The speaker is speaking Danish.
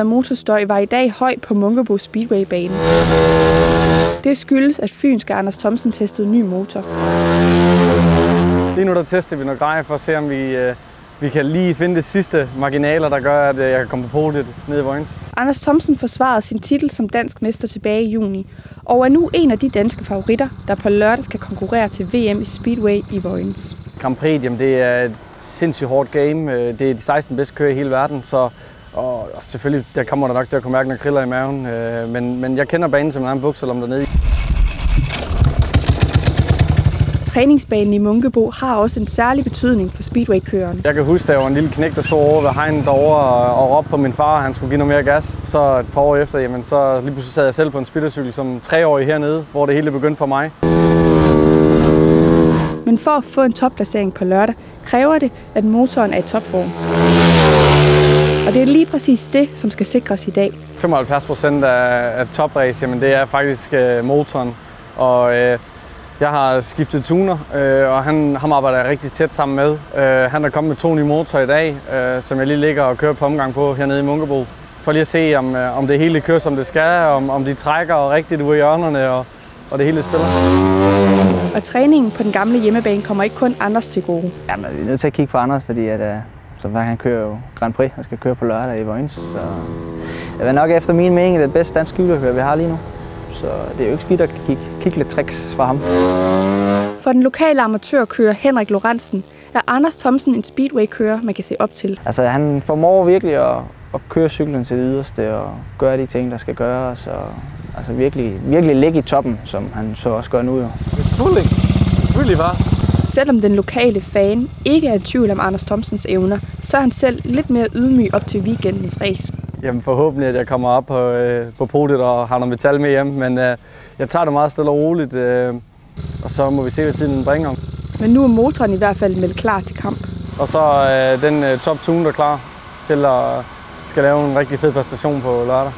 af motorstøj var i dag høj på Munkebo Speedway-banen. Det skyldes, at fynske Anders Thomsen testede ny motor. Lige nu der tester vi noget grej for at se, om vi, øh, vi kan lige finde det sidste marginaler, der gør, at øh, jeg kan komme på podiet nede i Vojens. Anders Thomsen forsvarede sin titel som dansk mester tilbage i juni, og er nu en af de danske favoritter, der på lørdag skal konkurrere til VM i Speedway i Vojens. Grand Prix, jamen, det er et sindssygt hårdt game. Øh, Det er de 16 bedste kører i hele verden, så og selvfølgelig der kommer der nok til at kunne mærke nogle kriller i maven. øh, Men, men jeg kender banen som en anden buksalom dernede. Træningsbanen i Munkebo har også en særlig betydning for speedway-køren. Jeg kan huske, da jeg var en lille knæk, der stod over ved hegnet derovre og, og råbte på min far, at han skulle give noget mere gas. Så et par år efter, jamen, så lige pludselig sad jeg selv på en speedercykel som treårig hernede, hvor det hele begyndte for mig. Men for at få en topplacering på lørdag, kræver det, at motoren er i topform. Og det er lige præcis det, som skal sikres i dag. 75 procent af, af toprace, jamen det er faktisk øh, motoren. Og øh, jeg har skiftet tuner, øh, og han, ham arbejder jeg rigtig tæt sammen med. Øh, han er kommet med to nye motorer i dag, øh, som jeg lige ligger og kører på omgang på hernede i Munkebo. For lige at se, om, øh, om det hele kører, som det skal, om, om de trækker rigtigt ud i hjørnerne, og, og det hele spiller. Og træningen på den gamle hjemmebane kommer ikke kun Anders til gode. Jamen, vi er nødt til at kigge på Anders, fordi at, uh, som han kører jo Grand Prix og skal køre på lørdag i Vojens. Så jeg vil nok efter min mening det bedste danske cykelkører, vi har lige nu. Så det er jo ikke skidt at kigge, kigge lidt tricks fra ham. For den lokale amatørkører Henrik Lorentzen er Anders Thomsen en speedway-kører, man kan se op til. Altså, han formår virkelig at, at køre cyklen til det yderste og gøre de ting, der skal gøres. Og, altså virkelig, virkelig ligge i toppen, som han så også gør nu. Jo. Selvfølgelig. Selvfølgelig var. Selvom den lokale fan ikke er i tvivl om Anders Thomsens evner, så er han selv lidt mere ydmyg op til weekendens race. Jamen forhåbentlig, at jeg kommer op på, øh, på podiet og har noget metal med hjem, men øh, jeg tager det meget stille og roligt, øh, og så må vi se, hvad tiden bringer. Men nu er motoren i hvert fald meldt klar til kamp. Og så øh, den øh, top tune, der er klar til at skal lave en rigtig fed præstation på lørdag.